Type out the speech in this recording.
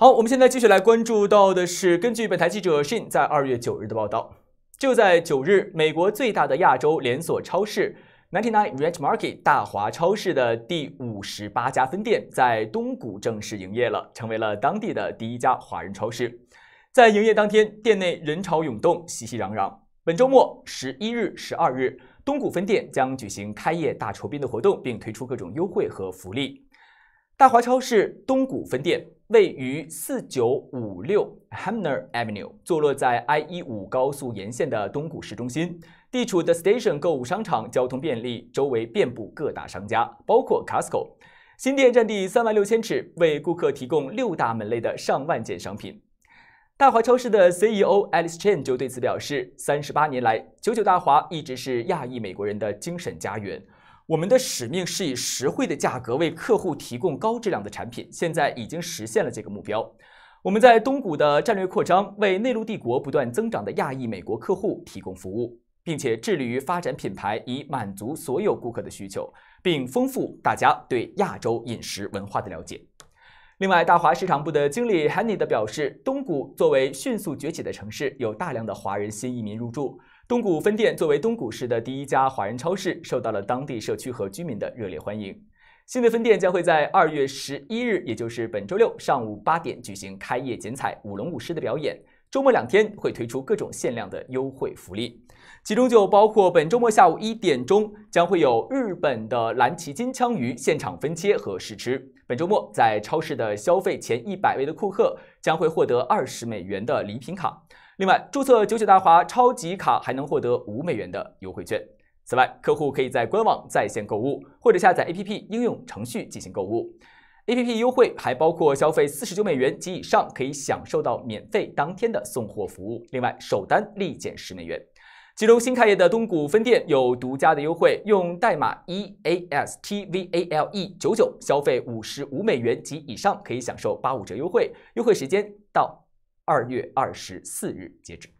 好，我们现在继续来关注到的是，根据本台记者 Shin 在二月九日的报道，就在九日，美国最大的亚洲连锁超市 Ninety Nine Ranch Market 大华超市的第五十八家分店在东谷正式营业了，成为了当地的第一家华人超市。在营业当天，店内人潮涌动，熙熙攘攘。本周末十一日、十二日，东谷分店将举行开业大酬宾的活动，并推出各种优惠和福利。大华超市东谷分店位于四九五六 Hamner Avenue，坐落在 I 一五高速沿线的东谷市中心，地处 The Station 购物商场，交通便利，周围遍布各大商家，包括 Costco。新店占地三万六千尺，为顾客提供六大门类的上万件商品。大华超市的 CEO Alice Chen 就对此表示：“三十八年来，九九大华一直是亚裔美国人的精神家园。”我们的使命是以实惠的价格为客户提供高质量的产品，现在已经实现了这个目标。我们在东谷的战略扩张，为内陆帝国不断增长的亚裔美国客户提供服务，并且致力于发展品牌，以满足所有顾客的需求，并丰富大家对亚洲饮食文化的了解。另外，大华市场部的经理 Hanny 的表示，东谷作为迅速崛起的城市，有大量的华人新移民入驻。东谷分店作为东谷市的第一家华人超市，受到了当地社区和居民的热烈欢迎。新的分店将会在二月十一日，也就是本周六上午八点举行开业剪彩、舞龙舞狮的表演。周末两天会推出各种限量的优惠福利，其中就包括本周末下午一点钟将会有日本的蓝鳍金枪鱼现场分切和试吃。本周末在超市的消费前一百位的顾客将会获得二十美元的礼品卡。另外，注册九九大华超级卡还能获得五美元的优惠券。此外，客户可以在官网在线购物，或者下载 APP 应用程序进行购物。APP 优惠还包括消费四十九美元及以上可以享受到免费当天的送货服务。另外，首单立减十美元。其中新开业的东谷分店有独家的优惠，用代码 EASTVALE 九九消费五十五美元及以上可以享受八五折优惠。优惠时间到。二月二十四日截止。